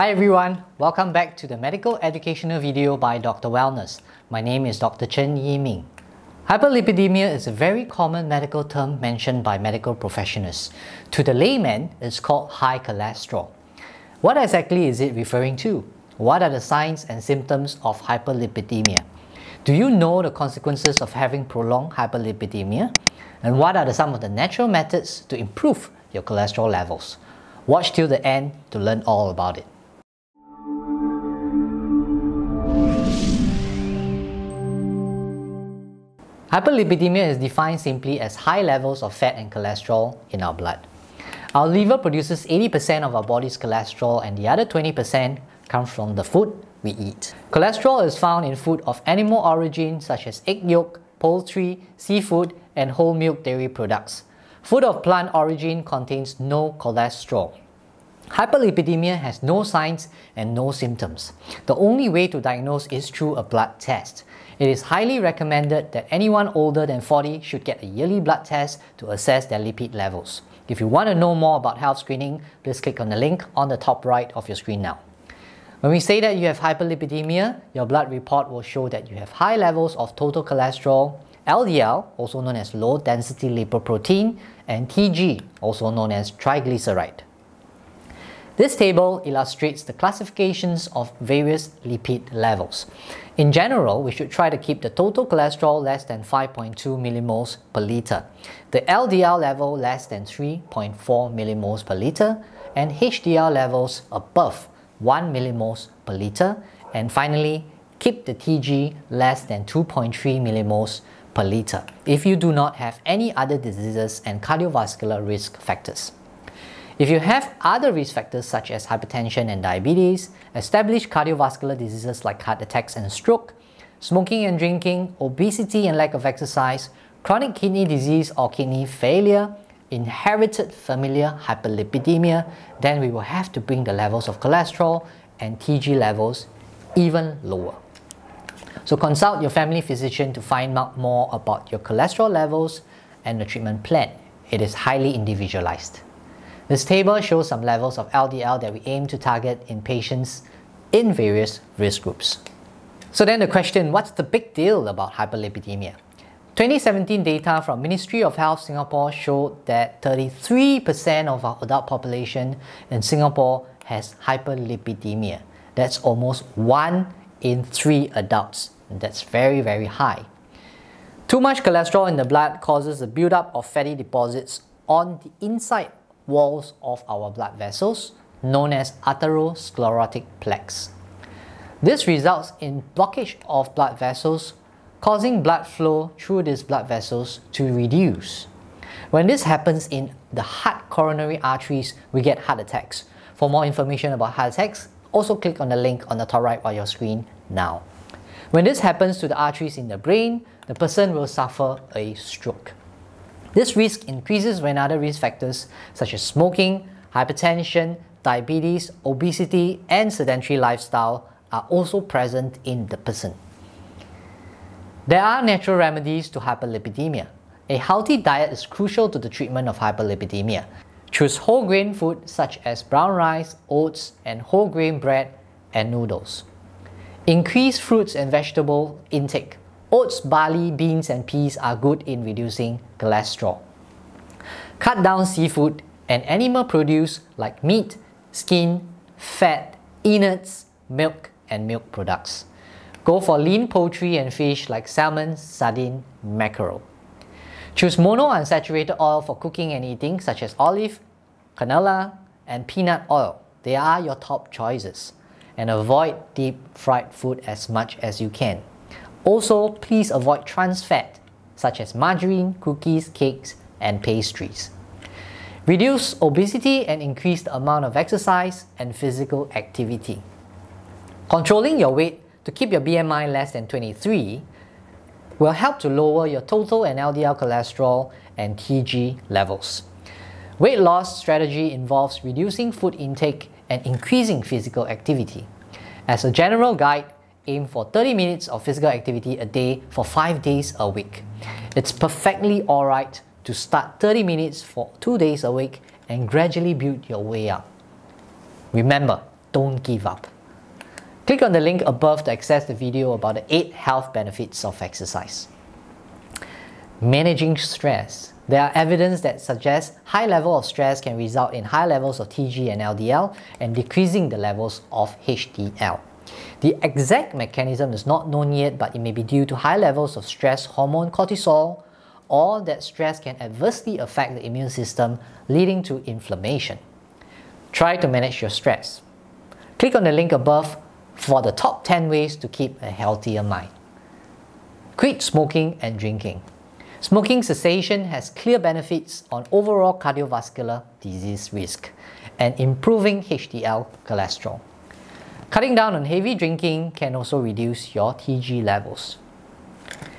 Hi everyone, welcome back to the medical educational video by Dr. Wellness. My name is Dr. Chen Yiming. Hyperlipidemia is a very common medical term mentioned by medical professionals. To the layman, it's called high cholesterol. What exactly is it referring to? What are the signs and symptoms of hyperlipidemia? Do you know the consequences of having prolonged hyperlipidemia? And what are the, some of the natural methods to improve your cholesterol levels? Watch till the end to learn all about it. Hyperlipidemia is defined simply as high levels of fat and cholesterol in our blood. Our liver produces 80% of our body's cholesterol and the other 20% comes from the food we eat. Cholesterol is found in food of animal origin such as egg yolk, poultry, seafood, and whole milk dairy products. Food of plant origin contains no cholesterol. Hyperlipidemia has no signs and no symptoms. The only way to diagnose is through a blood test. It is highly recommended that anyone older than 40 should get a yearly blood test to assess their lipid levels. If you want to know more about health screening, please click on the link on the top right of your screen now. When we say that you have hyperlipidemia, your blood report will show that you have high levels of total cholesterol, LDL, also known as low density lipoprotein, and TG, also known as triglyceride. This table illustrates the classifications of various lipid levels. In general, we should try to keep the total cholesterol less than 5.2 millimoles per liter, the LDL level less than 3.4 millimoles per liter, and HDL levels above 1 millimoles per liter, and finally, keep the TG less than 2.3 millimoles per liter if you do not have any other diseases and cardiovascular risk factors. If you have other risk factors such as hypertension and diabetes, established cardiovascular diseases like heart attacks and stroke, smoking and drinking, obesity and lack of exercise, chronic kidney disease or kidney failure, inherited familial hyperlipidemia, then we will have to bring the levels of cholesterol and TG levels even lower. So consult your family physician to find out more about your cholesterol levels and the treatment plan. It is highly individualized. This table shows some levels of LDL that we aim to target in patients in various risk groups. So then the question, what's the big deal about hyperlipidemia? 2017 data from Ministry of Health Singapore showed that 33% of our adult population in Singapore has hyperlipidemia. That's almost 1 in 3 adults. That's very, very high. Too much cholesterol in the blood causes the buildup of fatty deposits on the inside walls of our blood vessels, known as atherosclerotic plaques. This results in blockage of blood vessels, causing blood flow through these blood vessels to reduce. When this happens in the heart coronary arteries, we get heart attacks. For more information about heart attacks, also click on the link on the top right of your screen now. When this happens to the arteries in the brain, the person will suffer a stroke. This risk increases when other risk factors such as smoking, hypertension, diabetes, obesity, and sedentary lifestyle are also present in the person. There are natural remedies to hyperlipidemia. A healthy diet is crucial to the treatment of hyperlipidemia. Choose whole grain food such as brown rice, oats, and whole grain bread and noodles. Increase fruits and vegetable intake. Oats, barley, beans, and peas are good in reducing cholesterol. Cut down seafood and animal produce like meat, skin, fat, innards, milk, and milk products. Go for lean poultry and fish like salmon, sardine, mackerel. Choose monounsaturated oil for cooking and eating such as olive, canola, and peanut oil. They are your top choices. And avoid deep fried food as much as you can. Also, please avoid trans fat such as margarine, cookies, cakes, and pastries. Reduce obesity and increase the amount of exercise and physical activity. Controlling your weight to keep your BMI less than 23 will help to lower your total and LDL cholesterol and TG levels. Weight loss strategy involves reducing food intake and increasing physical activity. As a general guide, aim for 30 minutes of physical activity a day for 5 days a week. It's perfectly alright to start 30 minutes for 2 days a week and gradually build your way up. Remember, don't give up. Click on the link above to access the video about the 8 health benefits of exercise. Managing stress. There are evidence that suggests high level of stress can result in high levels of TG and LDL and decreasing the levels of HDL. The exact mechanism is not known yet but it may be due to high levels of stress hormone cortisol or that stress can adversely affect the immune system leading to inflammation. Try to manage your stress. Click on the link above for the top 10 ways to keep a healthier mind. Quit smoking and drinking. Smoking cessation has clear benefits on overall cardiovascular disease risk and improving HDL cholesterol. Cutting down on heavy drinking can also reduce your TG levels.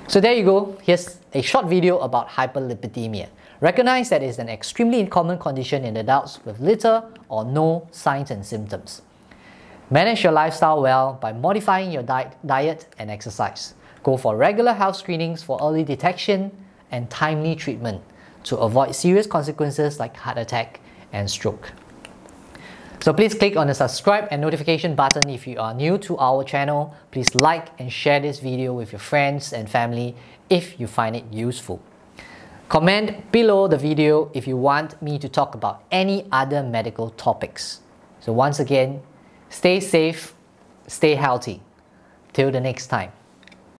So there you go, here's a short video about hyperlipidemia. Recognize that it's an extremely common condition in adults with little or no signs and symptoms. Manage your lifestyle well by modifying your diet, diet and exercise. Go for regular health screenings for early detection and timely treatment to avoid serious consequences like heart attack and stroke. So please click on the subscribe and notification button if you are new to our channel. Please like and share this video with your friends and family if you find it useful. Comment below the video if you want me to talk about any other medical topics. So once again, Stay safe, stay healthy. Till the next time.